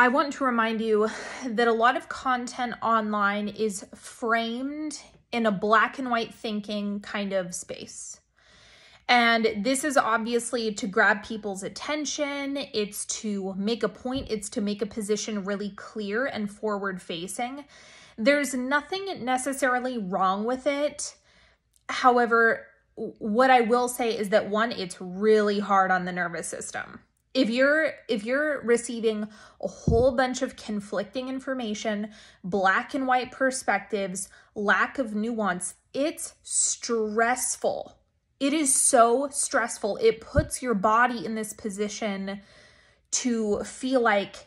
I want to remind you that a lot of content online is framed in a black and white thinking kind of space. And this is obviously to grab people's attention, it's to make a point, it's to make a position really clear and forward facing. There's nothing necessarily wrong with it. However, what I will say is that one, it's really hard on the nervous system. If you're if you're receiving a whole bunch of conflicting information, black and white perspectives, lack of nuance, it's stressful it is so stressful. It puts your body in this position to feel like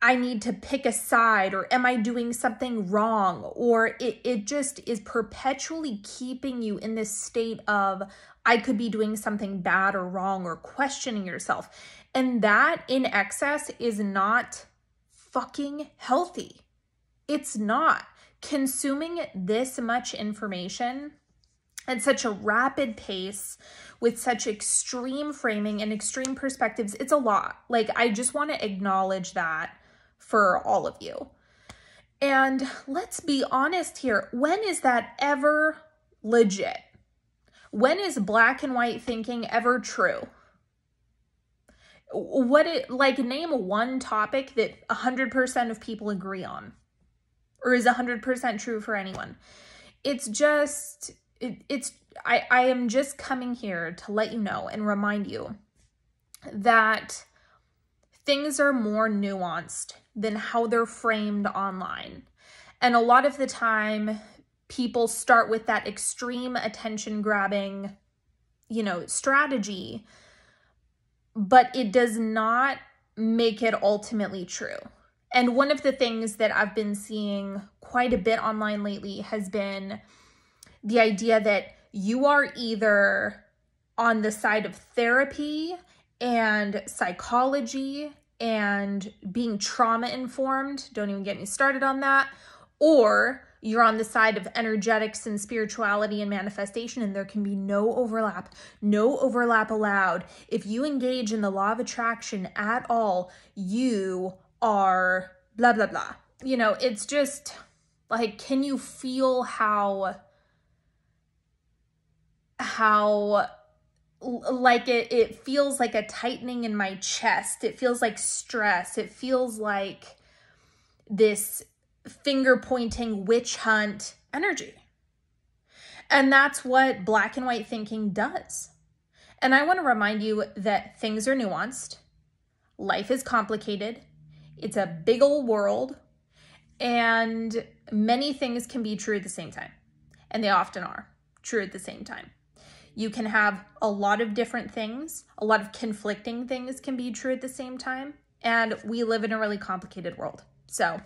I need to pick a side or am I doing something wrong? Or it, it just is perpetually keeping you in this state of I could be doing something bad or wrong or questioning yourself. And that in excess is not fucking healthy. It's not. Consuming this much information at such a rapid pace with such extreme framing and extreme perspectives, it's a lot. Like, I just want to acknowledge that for all of you. And let's be honest here. When is that ever legit? When is black and white thinking ever true? What it like name one topic that 100% of people agree on or is 100% true for anyone. It's just it, it's I, I am just coming here to let you know and remind you that things are more nuanced than how they're framed online. And a lot of the time, people start with that extreme attention grabbing, you know, strategy, but it does not make it ultimately true. And one of the things that I've been seeing quite a bit online lately has been the idea that you are either on the side of therapy and psychology and being trauma informed, don't even get me started on that, or you're on the side of energetics and spirituality and manifestation, and there can be no overlap, no overlap allowed. If you engage in the law of attraction at all, you are blah, blah, blah. You know, it's just like, can you feel how how like it it feels like a tightening in my chest. It feels like stress. It feels like this finger pointing witch hunt energy. And that's what black and white thinking does. And I want to remind you that things are nuanced. Life is complicated. It's a big old world. And many things can be true at the same time. And they often are true at the same time. You can have a lot of different things, a lot of conflicting things can be true at the same time. And we live in a really complicated world. So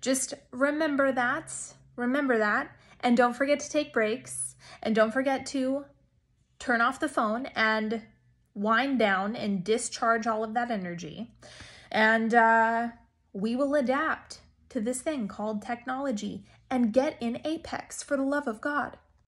just remember that. Remember that. And don't forget to take breaks. And don't forget to turn off the phone and wind down and discharge all of that energy. And uh, we will adapt to this thing called technology and get in Apex for the love of God.